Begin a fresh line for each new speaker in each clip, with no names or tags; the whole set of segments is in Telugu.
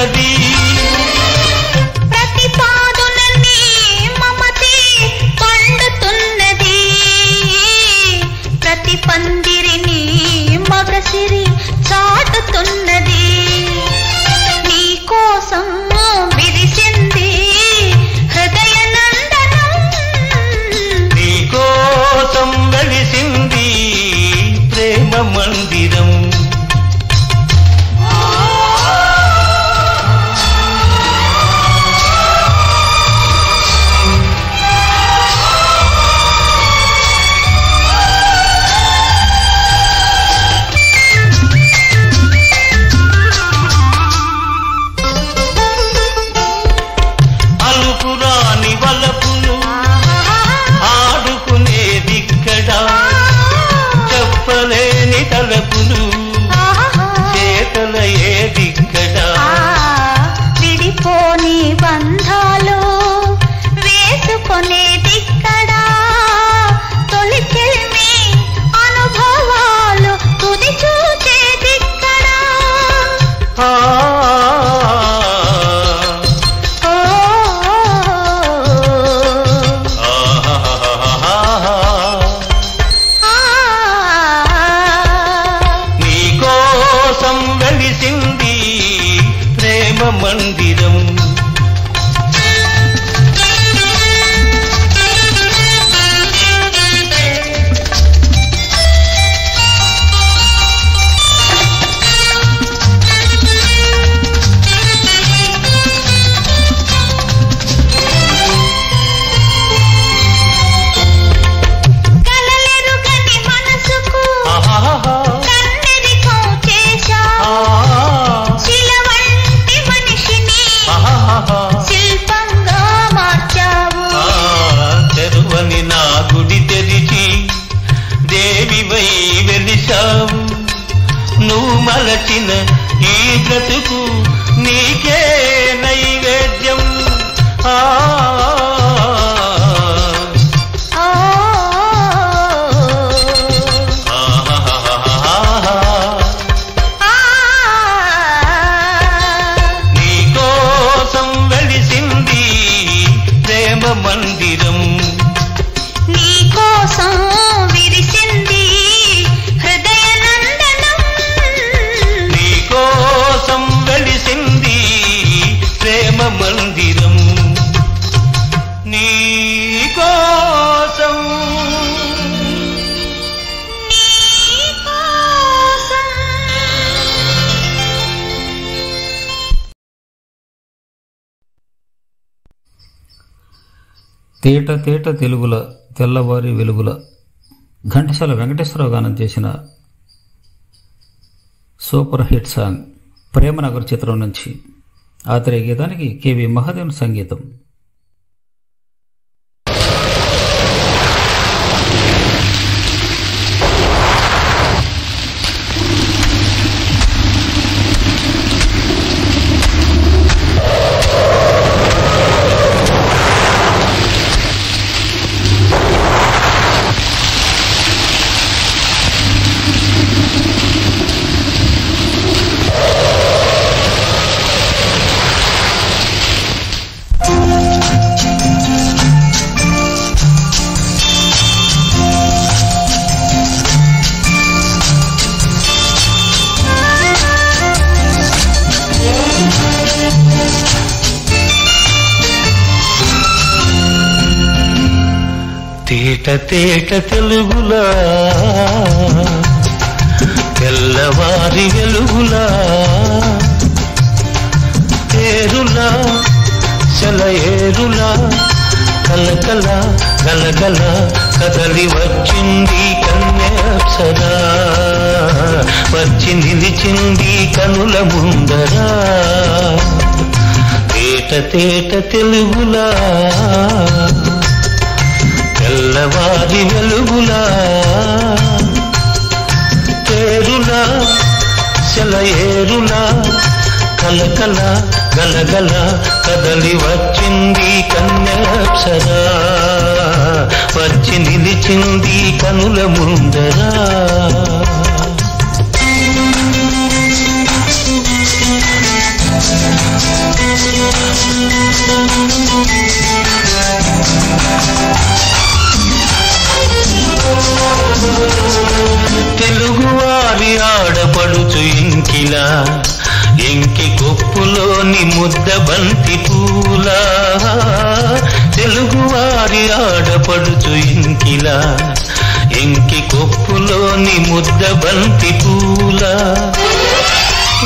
கதி
తేట తేట తెలుగుల తెల్లవారి వెలుగుల ఘంటసాల వెంకటేశ్వరరావు గానం చేసిన సూపర్ హిట్ సాంగ్ ప్రేమనగర్ చిత్రం నుంచి. ఆ గీతానికి కేవి మహాదేవన్ సంగీతం.
తేట తెలుగులా తెల్లవారి వెలుగులా ఏరులా సెలయేరులా కలకల గలగల కదలి వచ్చింది కన్యాప్సరా వచ్చి నిలిచింది కనుల ముందరా. తేట తేట తెలుగులా తెల్లవారి వెలుగులా తేరులా సెలయేరులా కలకల గలగల కదలి వచ్చింది కన్యాప్సరా వచ్చి నిలిచింది కనుల ముందరా. బంతి పూల తెలుగువారి ఆడపడుచు ఇంకిలా ఇంకి కొప్పులోని ముద్ద బంతి పూల.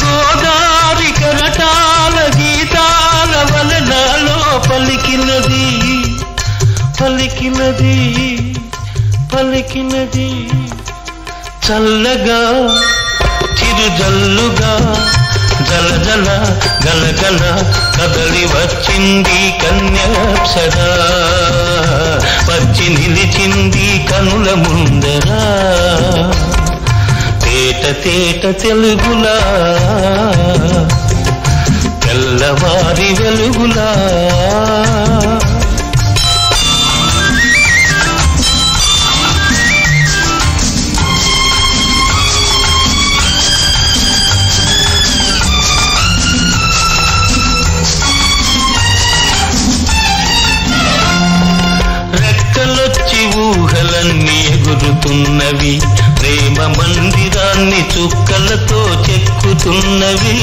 గోదావరి కరటాల గీతాల వలనాలో పలికినది పలికినది పలికినది. చల్లగా చిరుజల్లుగా జల జల గల గల వచ్చింది కన్యాప్సరా వచ్చి నిలిచింది కనుల ముందరా. తేట తేట తెలుగులా తెల్లవారి వెలుగులా. ఊహలన్నీ గురుతున్నవి ప్రేమ మందిరాన్ని చుక్కలతో చెక్కుతున్నవి.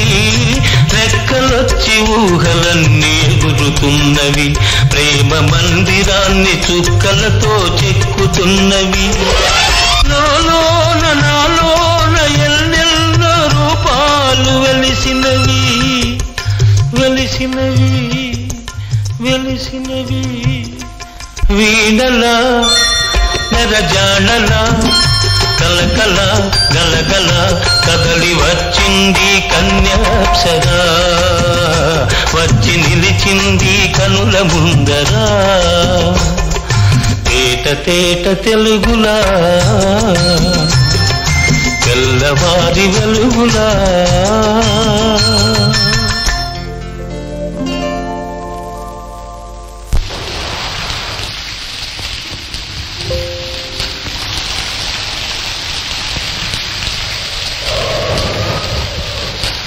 రెక్కలొచ్చి ఊహలన్నీ గురుతున్నవి ప్రేమ మందిరాన్ని చుక్కలతో చెక్కుతున్నవి. లోలోన నాలోన ఎల్లెల్లో రూపాలు వెలిసినవి. వెలిసినవి వెలిసినవి. వీణలా నెరజాడల కలకల గలగల కదలి వచ్చింది కన్యాప్సరా వచ్చి నిలిచింది కనుల ముందరా తేట తేట తెలుగులా తెల్లవారి వెలుగులా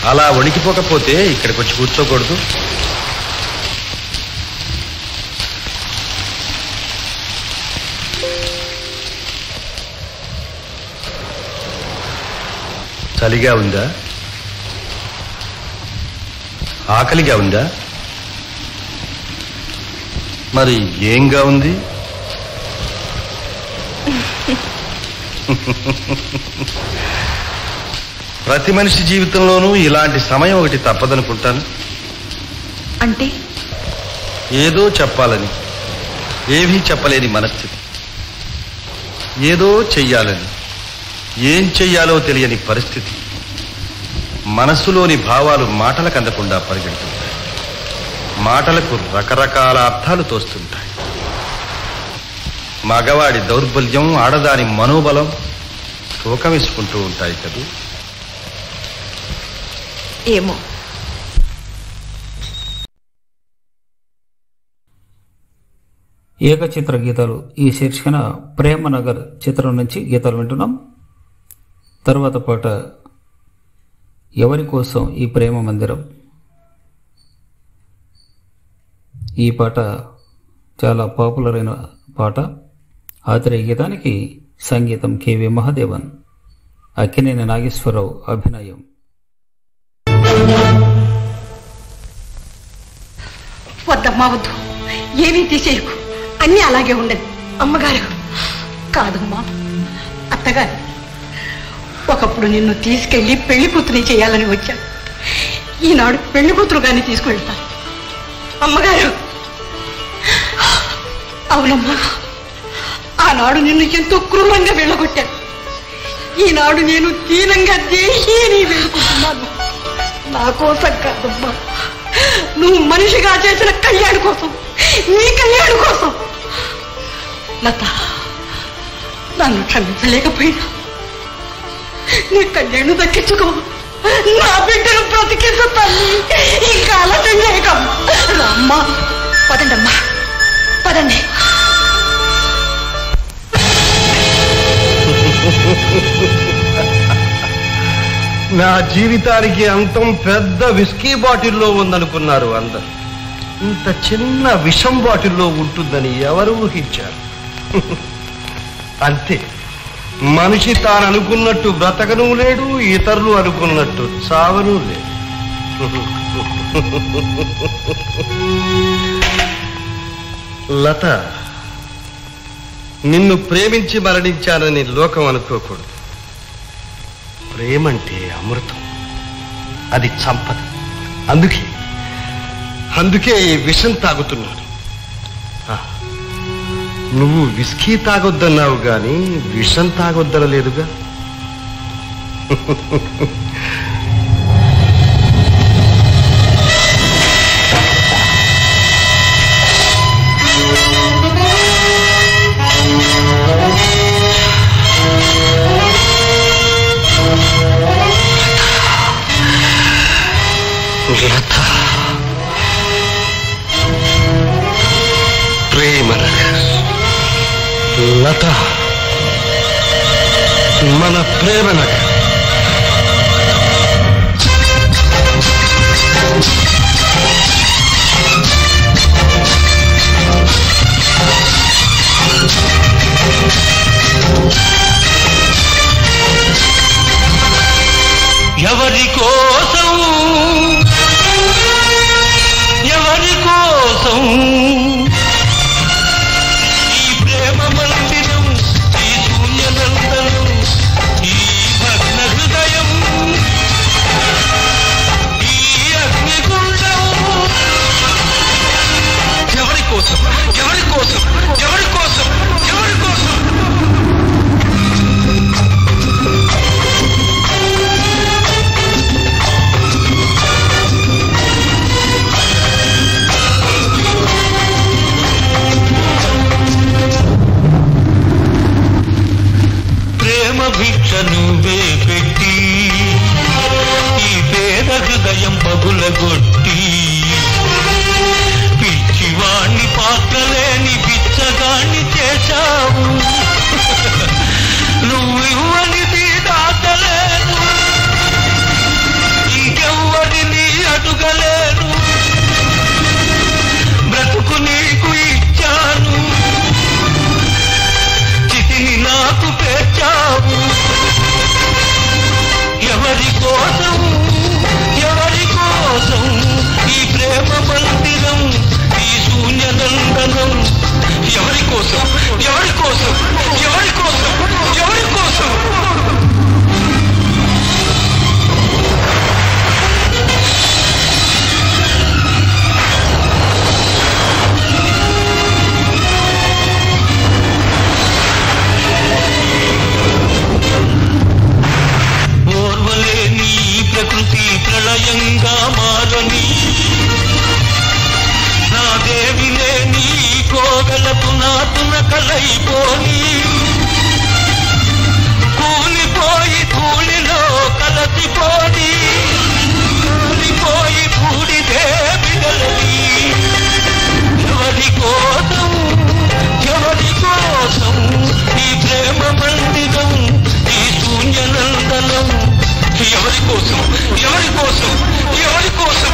అలా వణికిపోకపోతే ఇక్కడికి వచ్చి కూర్చోకూడదు. చలిగా ఉందా? ఆకలిగా ఉందా? మరి ఏంగా ఉంది? ప్రతి మనిషి జీవితంలోనూ ఇలాంటి సమయం ఒకటి తప్పదనుకుంటాను.
అంటే?
ఏదో చెప్పాలని ఏమీ చెప్పలేని మనస్థితి. ఏదో చెయ్యాలని ఏం చెయ్యాలో తెలియని పరిస్థితి. మనస్సులోని భావాలు మాటలకు అందకుండా పరిగెడుతుంటాయి. మాటలకు రకరకాల అర్థాలు తోస్తుంటాయి. మగవాడి దౌర్బల్యం ఆడదాని మనోబలం తూకమిసుకుంటూ ఉంటాయి కదూ?
ఏమో.
ఏకచిత్ర గీతాలు ఈ శీర్షికన ప్రేమనగర్ చిత్రం నుంచి గీతాలు వింటున్నాం. తర్వాత పాట ఎవరి కోసం ఈ ప్రేమ మందిరం? ఈ పాట చాలా పాపులర్ అయిన పాట. ఆత్రేయ గీతానికి సంగీతం కెవి మహాదేవన్. అక్కినేని నాగేశ్వరరావు అభినయం.
వద్దమ్మా వద్దు. ఏమీ తీసేయకు. అన్నీ అలాగే ఉండదు. అమ్మగారు. కాదమ్మా. అత్తగారు ఒకప్పుడు నిన్ను తీసుకెళ్ళి పెళ్ళి కూతురి చేయాలని వచ్చాను. ఈనాడు పెళ్ళి కూతురు కానీ తీసుకువెళ్తా. అమ్మగారు. అవునమ్మా. ఆనాడు నిన్ను ఎంతో క్రూరంగా వెళ్ళగొట్టాను. ఈనాడు నేను దీనంగా దేహీ వేడుకుంటున్నాను నా కోసం కాదమ్మా. నువ్వు మనిషిగా చేసిన కళ్యాణ్ కోసం నీ కళ్యాణ్ కోసం. లత నన్ను క్షమించలేకపోయినా. నీ కళ్యాణ్ దక్కించుకో. నా బిడ్డను బ్రతికించు తల్లి. ఇంకా ఆలస్యం చేయకమ్మా రామ్మా పదండమ్మా. పదండి.
నా జీవితానికి అంతం పెద్ద విస్కీ బాటిల్లో ఉందనుకున్నారు అందరు. ఇంత చిన్న విషం బాటిల్లో ఉంటుందని ఎవరు ఊహించారు? అంతే. మనిషి తాను అనుకున్నట్టు బ్రతకను లేడు ఇతరులు అనుకున్నట్టు చావను లేడు లత నిన్ను ప్రేమించి మరణించానని లోకం అనుకోకూడదు. ప్రేమంటే అమృతం. అది చంపదు అందుకే అందుకే ఈ విషం తాగుతున్నాను. ఆ, నువ్వు విస్కీ తాగొద్దన్నావు కానీ విషం తాగొద్దనలేదుగా. లత ప్రేమ లత. మన ప్రేమ
ఎవరి కోసం కలైపోయి కూలిపోయి కూలిలో కలసిపోయి కూలిపోయి బూడిదే పిగలవి ఎవరి కోసం ఎవరి కోసం ఈ ప్రేమ మందిరం ఈ శూన్యనందనం? ఎవరి కోసం ఎవరి కోసం ఎవరి కోసం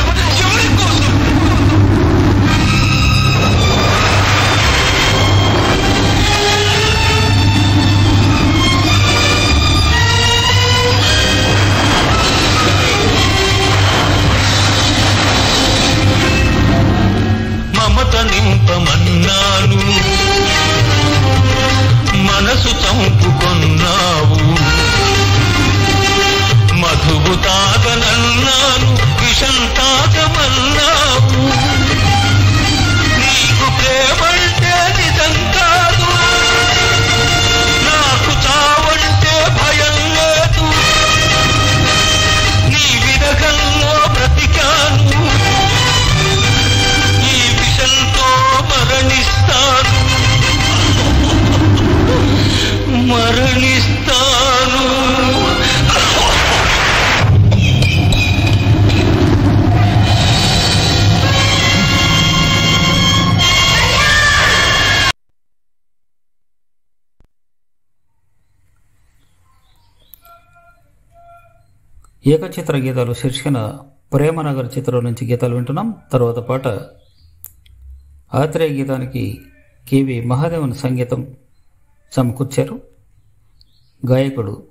ఏకచిత్ర గీతాలు శీర్షికన ప్రేమనగర్ చిత్రం నుంచి గీతాలు వింటున్నాం. తర్వాత పాట ఆత్రేయ గీతానికి కేవి మహాదేవన్ సంగీతం సమకూర్చారు. గాయకుడు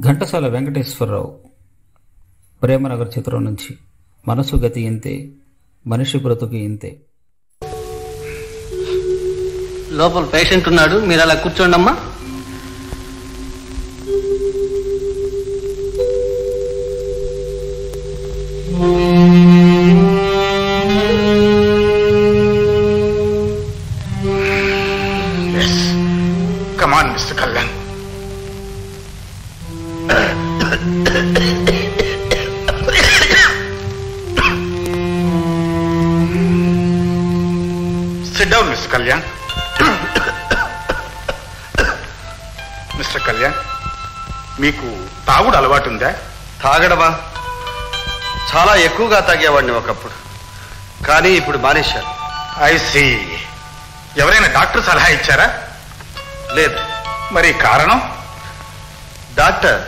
ఘంటసాల వెంకటేశ్వరరావు. ప్రేమనగర్ చిత్రం నుంచి మనసు గతి ఇంతే మనిషి బ్రతుకు ఇంతే.
లోపల పేషెంట్ ఉన్నాడు మీరు అలా కూర్చోండమ్మా.
Come on mister Kalyan sit down mister Kalyan mister Kalyan మీకు తాగుడు అలవాటు ఉందా
తాగడమా? చాలా ఎక్కువగా తాగేవాడిని ఒకప్పుడు. కానీ ఇప్పుడు మానేశాను.
ఐ సి ఎవరైనా డాక్టర్ సలహా ఇచ్చారా?
లేదు.
మరి కారణం?
డాక్టర్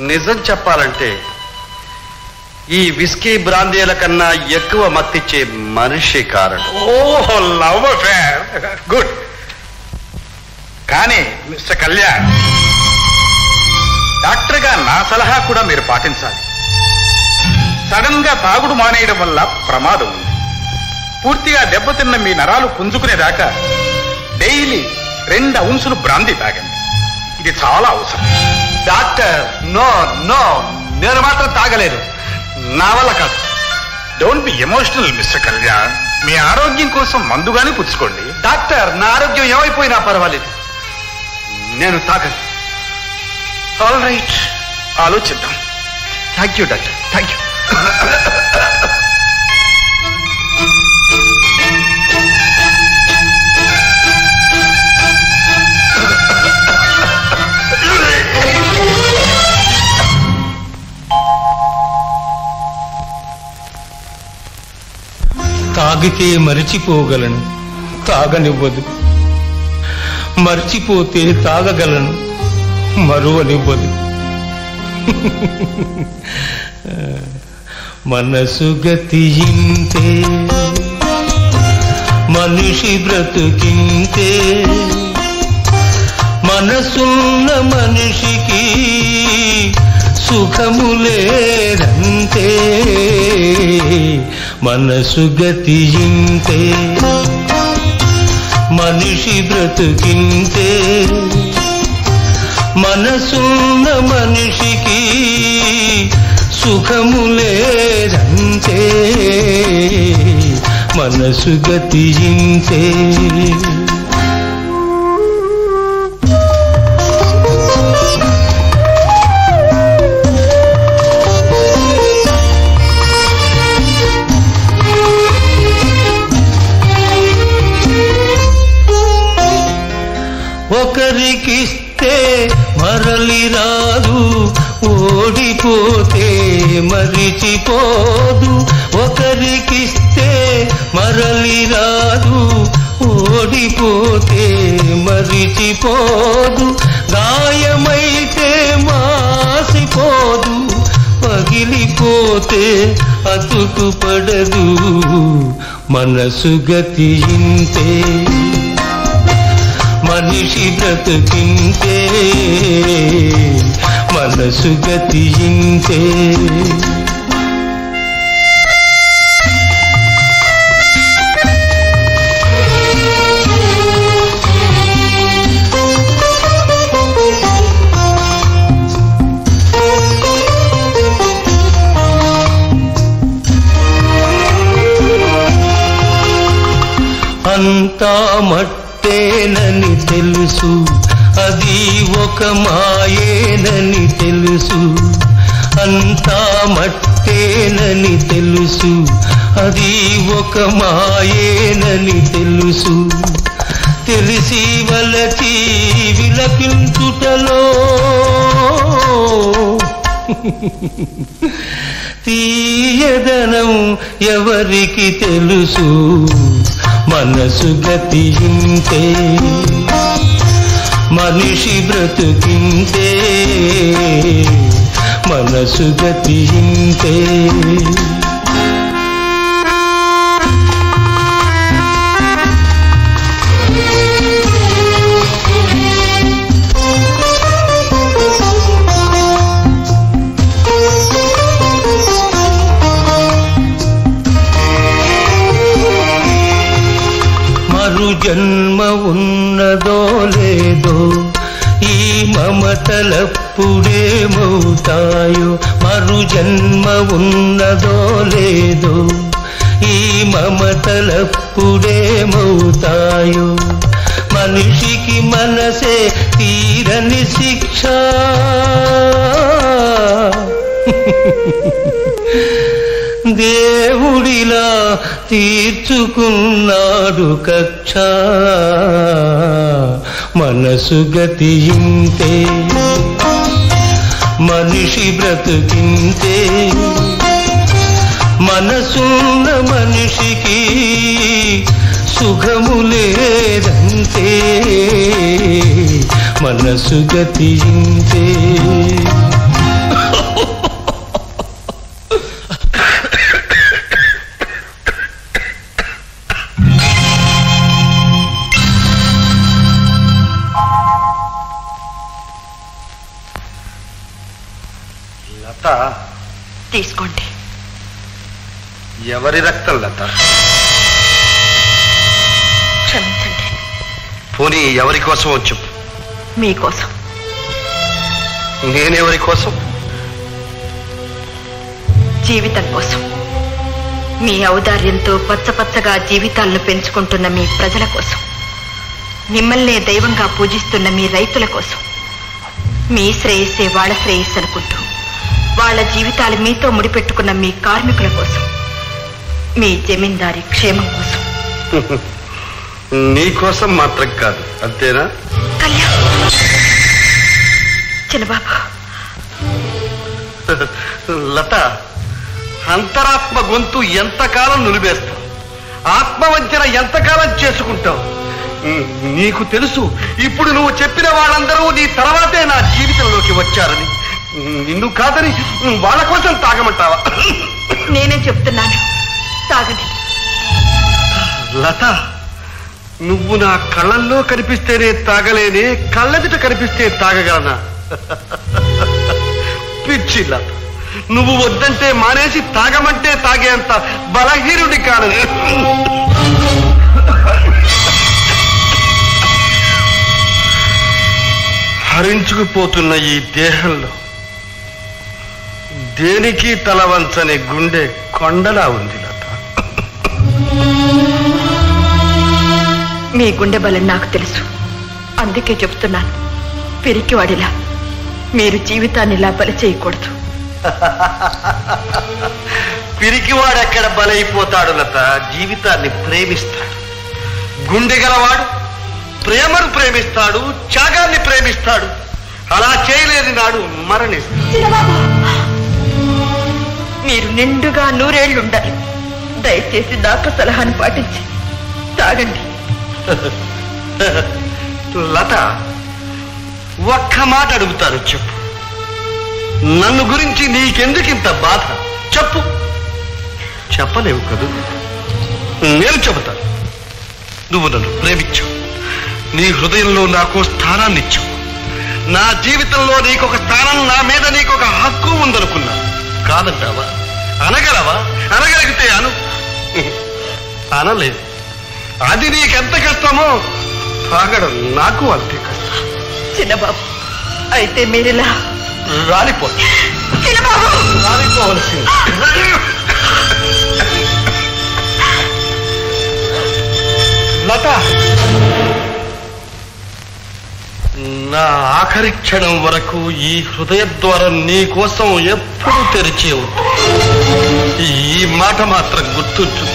నిజం చెప్పాలంటే ఈ విస్కీ బ్రాందీల కన్నా ఎక్కువ మత్తిచ్చే మనిషి కారణం.
ఓ లవ్ అఫేర్. గుడ్. కానీ మిస్టర్ కళ్యాణ్ డాక్టర్గా నా సలహా కూడా మీరు పాటించాలి. సడన్గా తాగుడు మానేయడం వల్ల ప్రమాదం ఉంది. పూర్తిగా దెబ్బతిన్న మీ నరాలు పుంజుకునేదాకా డైలీ రెండు ఔన్సులు బ్రాంతి తాగండి. ఇది చాలా అవసరం.
డాక్టర్ నో నో నేను మాత్రం తాగలేదు. నా వల్ల కాదు.
Don't be emotional mister Kalyan. మీ ఆరోగ్యం కోసం మందుగానే పుచ్చుకోండి.
డాక్టర్ నా ఆరోగ్యం ఏమైపోయినా పర్వాలేదు. నేను తాగను.
ఆల్ రైట్ ఆలోచిద్దాం.
Thank you doctor. Thank you
తాగితే మరిచిపోగలను తాగనివ్వదు. మర్చిపోతే తాగగలను మరువనివ్వదు. మనసు గతియింతే మనిషి బ్రతుకింతే మనసున్న మనిషికి సుఖము లేదంతే మనసు గతియింతే మనిషి బ్రతుకింతే మనసున్న మనిషికి సుఖము లేదంతే మనసు గతియింతే. ఓడిపోతే మరిచిపోదు గాయమైతే మాసిపోదు పగిలిపోతే అతుకు పడదు మనసు గతి ఇంతే మనిషి బ్రతుకింతే మనసు గతి ఇంతే అంతా మట్టేనని తెలుసు. అది ఒక మాయేనని తెలుసు. అంతా మట్టేనని తెలుసు. అది ఒక మాయేనని తెలుసు. తెలిసి వలచి విలపించుటలో తీయదనం ఎవరికి తెలుసు? మనసు గతింతే మనిషి బ్రతుకింతే మనసు గతి జన్మ ఉన్నదో లేదో ఈ మమతలప్పుడేమవుతాయో మరు జన్మ ఉన్నదో లేదో ఈ మమతలప్పుడేమవుతాయో మనిషికి మనసే తీరని శిక్ష. దేవుడిలా తీర్చుకున్నాడు కక్ష. మనసు గతి ఇంతే మనిషి బ్రతుకింతే మనసున్న మనిషికి సుఖము లేదంతే మనసు గతి ఇంతే
లత?
తీసుకోండి.
ఎవరి రక్తం లత?
క్షమించండి.
పోనీ ఎవరి కోసమో చెప్పు.
మీకోసం
నేనెవరి కోసం?
జీవితం కోసం. మీ ఔదార్యంతో పచ్చపచ్చగా జీవితాలను పెంచుకుంటున్న మీ ప్రజల కోసం. మిమ్మల్నే దైవంగా పూజిస్తున్న మీ రైతుల కోసం. మీ శ్రేయస్సే వాళ్ళ శ్రేయస్సు అనుకుంటూ. వాళ్ళ జీవితాలు మీతో ముడిపెట్టుకున్న మీ కార్మికుల కోసం మీ జమీందారి క్షేమం కోసం.
నీ కోసం మాత్రం కాదు అంతేనా?
కళ్యాణ్! చిన్నబాబు.
లత అంతరాత్మ గొంతు ఎంతకాలం నులివేస్తావు? ఆత్మవంచన ఎంతకాలం చేసుకుంటావు? నీకు తెలుసు ఇప్పుడు నువ్వు చెప్పిన వాళ్ళందరూ నీ తర్వాతే నా జీవితంలోకి వచ్చారని. నిన్ను కాదని వాళ్ళ కోసం తాగమంటావా?
నేనే చెప్తున్నాను. తాగండి.
లత నువ్వు నా కళ్ళల్లో కనిపిస్తేనే తాగలేనే కళ్ళెదుట కనిపిస్తే తాగగలనా? పిచ్చి లత నువ్వు వద్దంటే మానేసి తాగమంటే తాగేంత బలహీనుడి కాను హరించుకుపోతున్న ఈ దేహంలో దేనికి తల వంచని గుండె కొండలా ఉంది లత?
మీ గుండె బలం నాకు తెలుసు. అందుకే చెప్తున్నాను. పిరికివాడిలా. మీరు జీవితాన్ని ఇలా బలి చేయకూడదు.
పిరికివాడెక్కడ బలైపోతాడు లత? జీవితాన్ని ప్రేమిస్తాడు. గుండె గలవాడు ప్రేమను ప్రేమిస్తాడు త్యాగాన్ని ప్రేమిస్తాడు. అలా చేయలేని నాడు మరణిస్తాడు.
మీరు నిండుగా నూరేళ్ళుండాలి. దయచేసి డాక్టర్ సలహాను పాటించి. తాగండి.
లత ఒక్క మాట అడుగుతారు చెప్పు. నన్ను గురించి నీకెందుకు ఇంత బాధ? చెప్పు. చెప్పలేవు కదూ? నేను చెబుతాను. నువ్వు నన్ను ప్రేమించావు నీ హృదయంలో నాకు స్థానాన్నిచ్చావు. నా జీవితంలో నీకొక స్థానం నా మీద నీకొక హక్కు ఉందనుకున్నా కాదంటావా? అనగలవా? అనగలిగితే అను. అనలేదు. అది నీకెంత కష్టమో తాగడం నాకు అంతే కష్టం.
చిన్నబాబు అయితే మీరిలా
రాలిపోవచ్చు
చిన్నబాబు!
రాలిపోవలసింది. లత! నా ఆఖరి క్షణం వరకు ఈ హృదయ ద్వారం నీ కోసం ఎప్పుడూ తెరిచే ఉంటుంది. ఈ మాట మాత్రం గుర్తుంచు